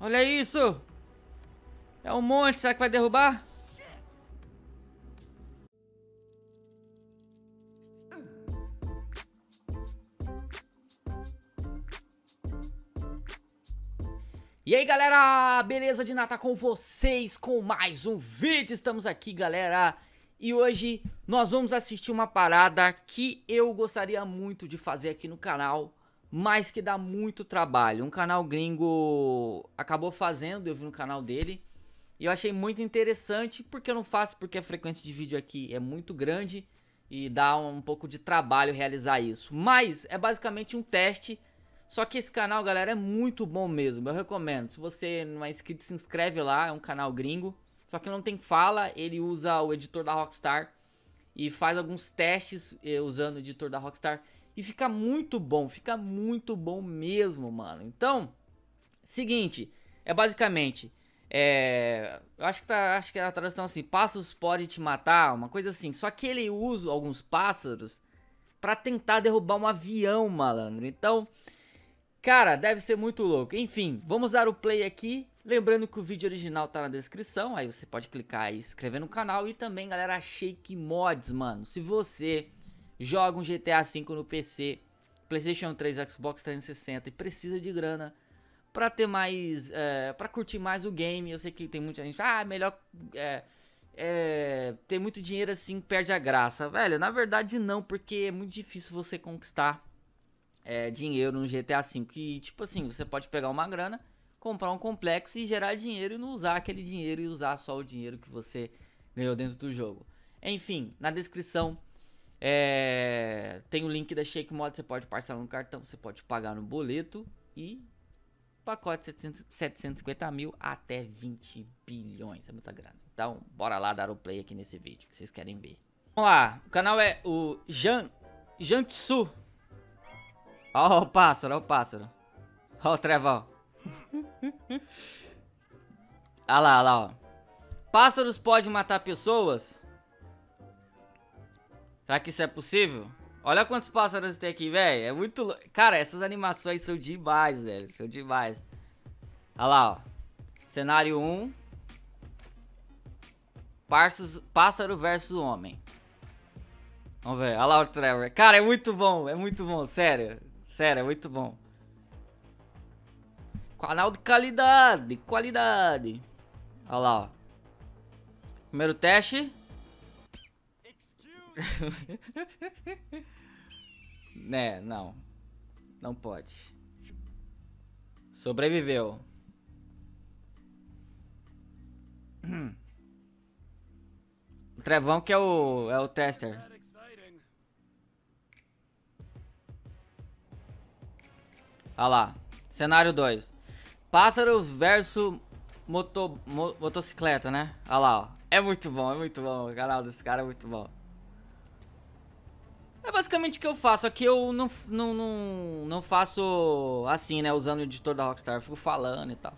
Olha isso! É um monte, será que vai derrubar? E aí galera, beleza de nata com vocês com mais um vídeo, estamos aqui galera E hoje nós vamos assistir uma parada que eu gostaria muito de fazer aqui no canal Mas que dá muito trabalho, um canal gringo acabou fazendo, eu vi no canal dele E eu achei muito interessante porque eu não faço porque a frequência de vídeo aqui é muito grande E dá um pouco de trabalho realizar isso Mas é basicamente um teste só que esse canal, galera, é muito bom mesmo. Eu recomendo. Se você não é inscrito, se inscreve lá. É um canal gringo. Só que não tem fala. Ele usa o editor da Rockstar. E faz alguns testes eh, usando o editor da Rockstar. E fica muito bom. Fica muito bom mesmo, mano. Então, seguinte. É basicamente... É, eu acho que, tá, acho que a tradução é assim, pássaros pode te matar, uma coisa assim. Só que ele usa alguns pássaros para tentar derrubar um avião, malandro. Então, Cara, deve ser muito louco. Enfim, vamos dar o play aqui. Lembrando que o vídeo original tá na descrição, aí você pode clicar e se inscrever no canal. E também, galera, Shake Mods, mano. Se você joga um GTA V no PC, Playstation 3, Xbox 360 e precisa de grana pra ter mais, é, pra curtir mais o game. Eu sei que tem muita gente, ah, melhor, é, é, ter muito dinheiro assim perde a graça. Velho, na verdade não, porque é muito difícil você conquistar é, dinheiro no GTA V. Que, tipo assim, você pode pegar uma grana, comprar um complexo e gerar dinheiro e não usar aquele dinheiro e usar só o dinheiro que você ganhou dentro do jogo. Enfim, na descrição é, tem o link da Shake Mod, você pode parcelar no cartão, você pode pagar no boleto e pacote 700, 750 mil até 20 bilhões, é muita grana. Então, bora lá dar o play aqui nesse vídeo que vocês querem ver. Vamos lá, o canal é o Jan, Jantsu Ó o pássaro, ó o pássaro. Ó o trevão. Olha lá, olha lá, ó. Pássaros podem matar pessoas? Será que isso é possível? Olha quantos pássaros tem aqui, velho. É muito... Cara, essas animações são demais, velho. São demais. Olha lá, ó. Cenário 1. Pássaros, pássaro versus homem. Vamos ver. Olha lá o Trevor. Cara, é muito bom. É muito bom, sério. Sério, é muito bom. Canal de qualidade, qualidade. Olha lá, ó. Primeiro teste. Né, não. Não pode. Sobreviveu. O Trevão que é o, é o tester. Olha lá. Cenário 2. Pássaros versus moto, mo, motocicleta, né? Olha lá, ó. É muito bom, é muito bom. O canal desse cara é muito bom. Basicamente o que eu faço. Aqui eu não, não, não, não faço assim, né? Usando o editor da Rockstar. Eu fico falando e tal.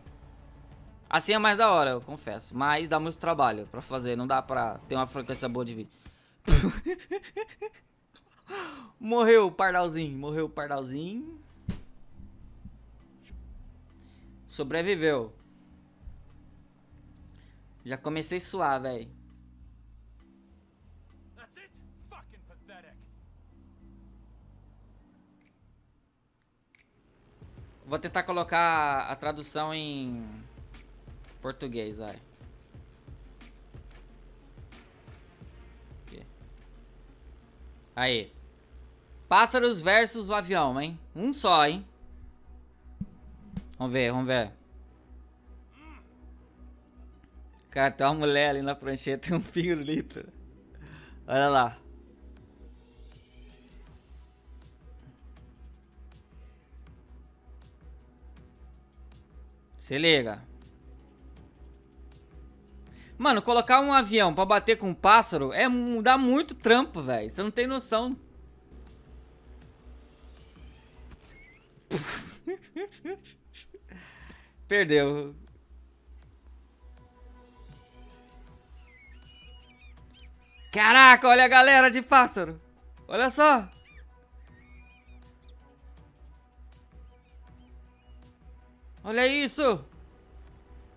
Assim é mais da hora, eu confesso. Mas dá muito trabalho pra fazer. Não dá pra ter uma frequência boa de vídeo. morreu o pardalzinho. Morreu o pardalzinho. Sobreviveu. Já comecei a suar, velho. Vou tentar colocar a tradução em português, vai. Aí. Pássaros versus o avião, hein? Um só, hein? Vamos ver, vamos ver. Cara, tem uma mulher ali na prancheta, tem um pirulito. Olha lá. Se liga. Mano, colocar um avião pra bater com um pássaro é dá muito trampo, velho. Você não tem noção. Perdeu. Caraca, olha a galera de pássaro. Olha só. Olha isso.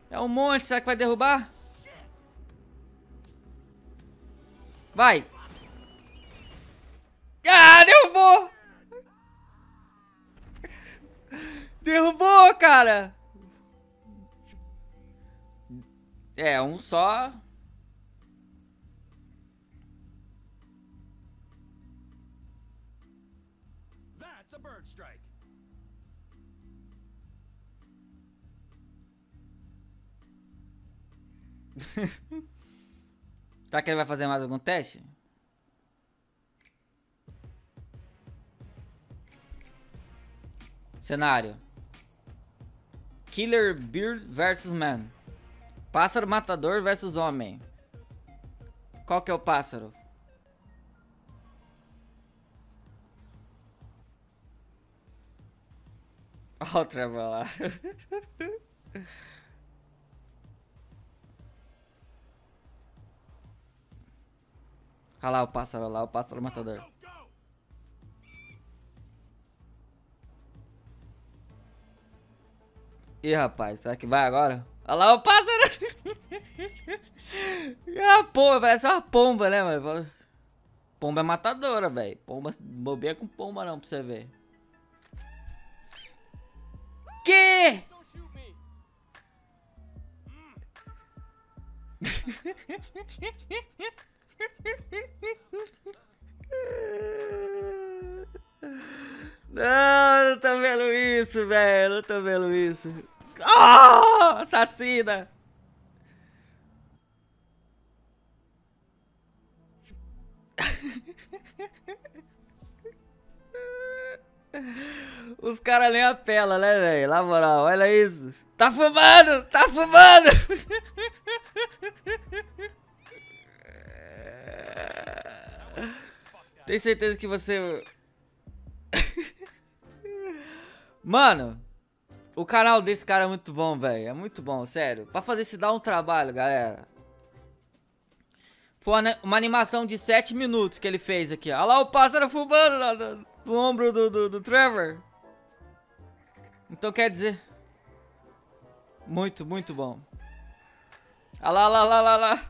É um monte, será que vai derrubar? Vai! Ah, derrubou! Derrubou, cara! É, um só. Será que ele vai fazer mais algum teste? Cenário. Killer Beard versus Man. Pássaro matador versus homem. Qual que é o pássaro? Olha o Olha lá o pássaro, olha lá o pássaro matador. Ih, rapaz, será que vai agora? Olha lá o pássaro! é uma pomba, parece uma pomba, né, mano? Pomba é matadora, velho. Pomba, bobeia com pomba não, pra você ver. Que? Não, não tô vendo isso, velho. Não tô vendo isso. Oh, assassina! Os caras nem apelam, né, velho? Na moral, olha isso. Tá fumando! Tá fumando! Tenho certeza que você... Mano, o canal desse cara é muito bom, velho. É muito bom, sério. Pra fazer se dar um trabalho, galera. Foi uma animação de 7 minutos que ele fez aqui. Olha lá o pássaro fumando lá do, do ombro do, do, do Trevor. Então quer dizer... Muito, muito bom. Olha lá, lá, lá, lá, lá.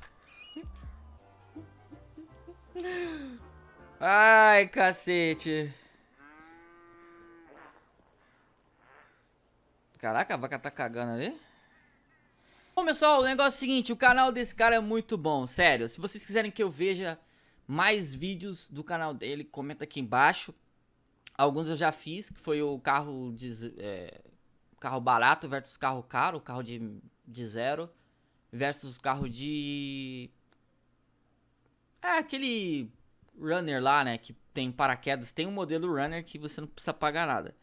Ai, cacete. Caraca, a vaca tá cagando ali. Bom, pessoal, o negócio é o seguinte, o canal desse cara é muito bom, sério. Se vocês quiserem que eu veja mais vídeos do canal dele, comenta aqui embaixo. Alguns eu já fiz, que foi o carro de, é, carro barato versus carro caro, carro de, de zero versus carro de... É, aquele runner lá, né, que tem paraquedas. Tem um modelo runner que você não precisa pagar nada.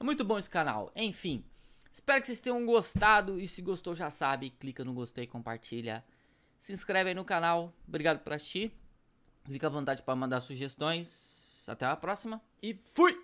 É muito bom esse canal. Enfim, Espero que vocês tenham gostado e se gostou já sabe, clica no gostei, compartilha. Se inscreve aí no canal. Obrigado por assistir. Fica à vontade para mandar sugestões. Até a próxima e fui!